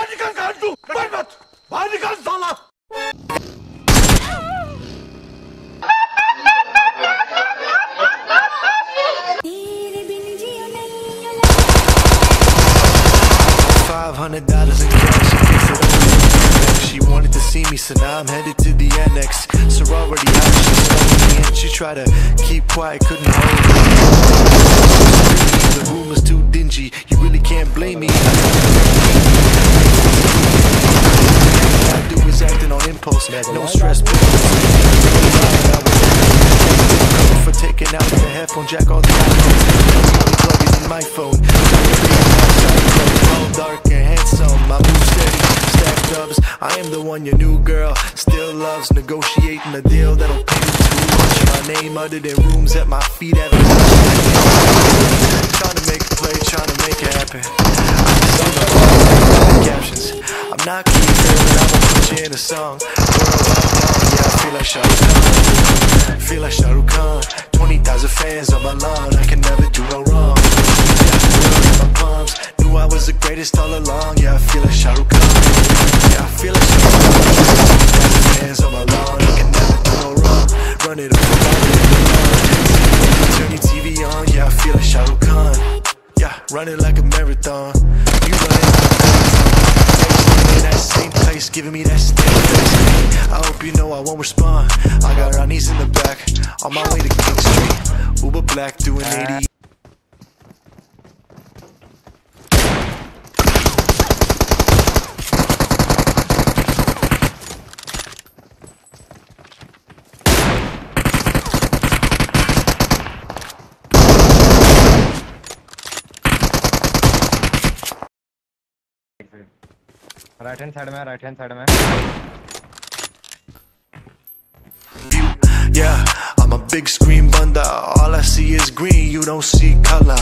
Hadi kalk Arzu! Berbat! Hadi kalk salak! तेरे बिन जियो नहीं अला Five hundred dollars in cash. She thinks that I'm the next. She wanted to see me, so now I'm headed to the annex. Sorority house, she saw me and she tried to keep quiet, couldn't hold it. The room was too dingy. You really can't blame me. No stress. For taking out the headphone jack on the iPhone. Plug it in my phone. All dark and handsome. I move steady, stack dubs. I am the one your new girl still loves. Negotiating a deal that'll pay you too much. My name uttered in rooms at my feet haven't Trying to make a play, trying to make it happen. Captions. I'm not Keith, in a song. Worldwide, yeah, I feel like Shah Rukh Khan. Feel like Shah Rukh Khan. 20,000 fans on my lawn. I can never do no wrong. Yeah, my palms. Knew I was the greatest all along. Yeah, I feel like Shah Rukh Khan. Yeah, I feel like Shah Rukh Khan. Fans on my lawn. I can never do no wrong. Run it up. Turn your TV on. Yeah, I feel like Shah Rukh Khan. Yeah, running like a marathon. You same place, giving me that face. I hope you know I won't respond. I got Ronnie's in the back, on my way to King Street. Uber Black doing 80. Right hand side में right hand side में Yeah, I'm a big screen bunda. All I see is green, you don't see color.